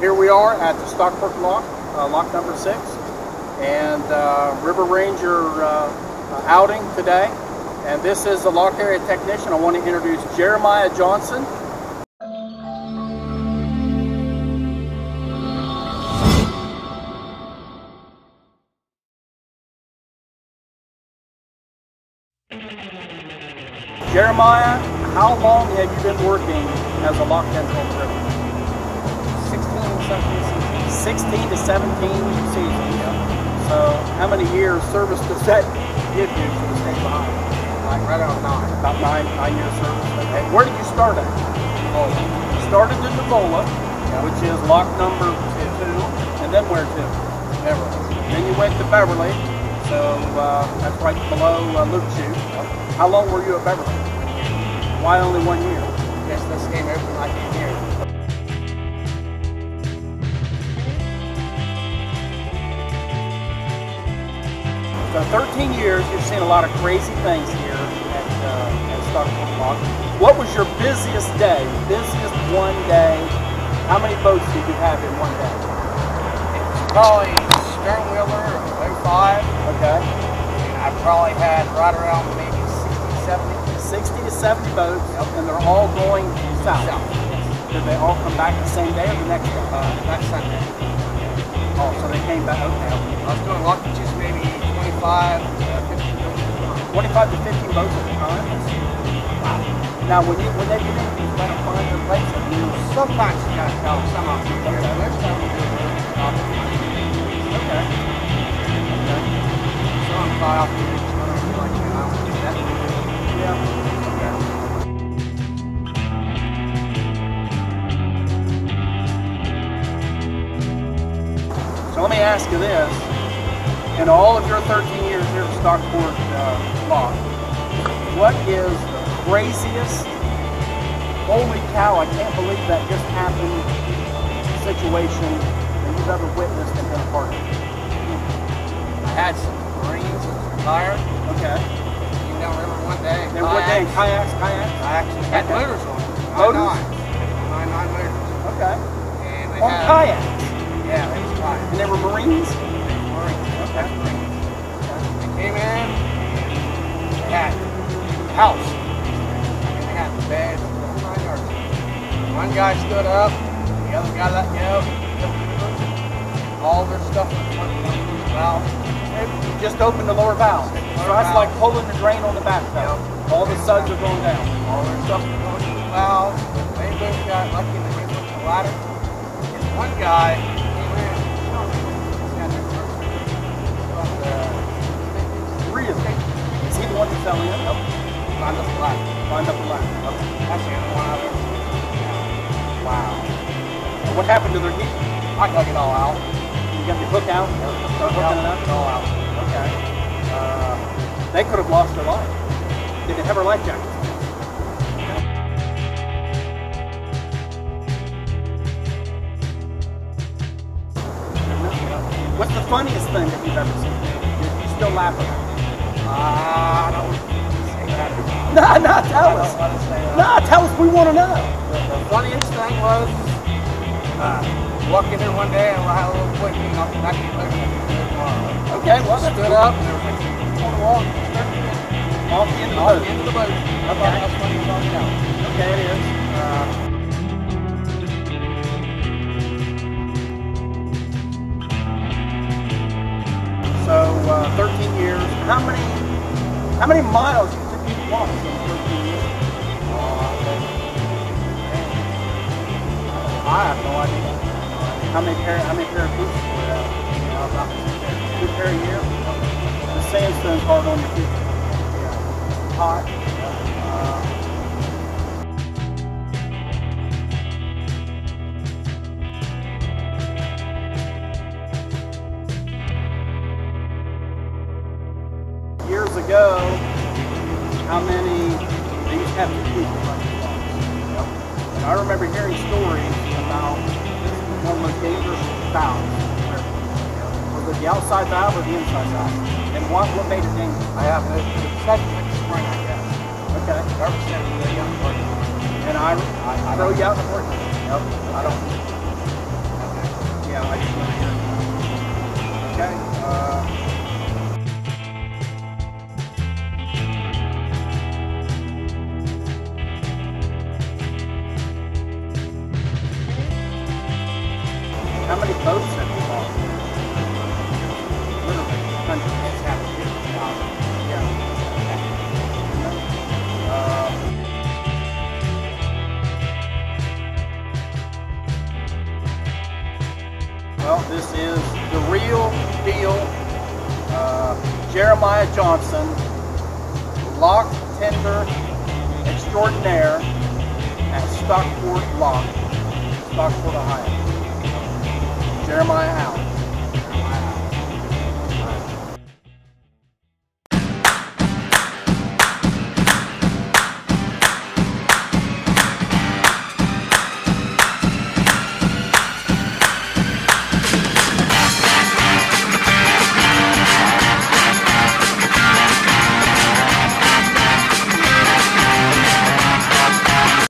Here we are at the Stockport Lock, uh, lock number six, and uh, River Ranger uh, uh, outing today. And this is the lock area technician. I want to introduce Jeremiah Johnson. Jeremiah, how long have you been working as a lock river? 16 something seasons. 16 to 17 seasons. So how many years service does that give you for the state behind? Like right on nine. About nine, nine years service. Okay. Where did you start at? Oh, You started in Devola, which is lock number two, and then where to? Beverly. Then you went to Beverly, so uh, that's right below uh, Luke Chute. How long were you at Beverly? Why only one year? Yes, this game open like in here. 13 years, you've seen a lot of crazy things here at, uh, at Stockport Lock. What was your busiest day, busiest one day? How many boats did you have in one day? It's probably stern wheeler or 05. Okay. And I probably had right around maybe 60, 70. 60 to 70 boats, and they're all going south. South. Did they all come back the same day or the next day? Uh, next Sunday. Oh, so they came back, okay. I was doing lucky just maybe 25, uh, 50 minutes. 25 to 15 boats at a time? Now, when you when they get in, you try to find their place, and you Sometimes you gotta tell some of them. Okay. Okay. Okay. Beach, some of them like, know, that. Yeah. So let me ask you this. In all of your 13 years here at Stockport uh, Lock, what is the craziest, holy cow, I can't believe that just happened situation that you've ever witnessed and been a part of? I had some Marines retired. Okay. You know, remember one day. And what day? kayaks, Kayaks, kayaks? I actually had Okay. motors on. Motors? Nine, nine, nine motors. Okay. And they On had, kayaks? Yeah, they was kayaks. And they were Marines? Marines. Okay. Marines. They came in, they had house. And they had the bed, the whole nine yards. One guy stood up, the other guy let go. All their stuff was one valve. Just opened the lower valve. So that's like pulling the drain on the back bathtub. All the suds are going down. all their stuff was going to the valve. They both got lucky went the ladder. And one guy 47 and Yep. Find the flat, Find the flat. That's it. Wow. And what happened to their heat? I dug it all out. You got your hook out? Start hooking it up? All out. Okay. Uh, they could have lost their life. They didn't have a life jacket. What's the funniest thing that you've ever seen? You still laugh still it? About don't that. it? Nah, nah, tell us. don't want to say that. Nah, tell us. We want to know. The, the funniest thing was, uh, walked in one day and I had a little quick thing off the back of the boat. Okay, well, that's Stood cool. up and there was like on the wall. Off the end of the Off boat. the end of the boat. I thought funny as all get out. Okay, it is. Uh, uh, 13 years. How many, how many miles do you think you've walked in 13 years? I have no idea. How many pair, how many pair of boots do you have? Uh, about two pair a year. The sandstone's hard on your feet. Hot. How many to have running boats. And I remember hearing stories about this one of the most dangerous valves. Was it the outside valve or the inside valve? And what, what made it dangerous? I have no second spring, I guess. Okay. Said it, really young. And I, I, I throw you out the morning. Yep. I don't. Yeah, I many well, this is the real deal. Uh, Jeremiah Johnson, lock tender extraordinaire at Stockport Lock, Stockport, Ohio. Jeremiah out.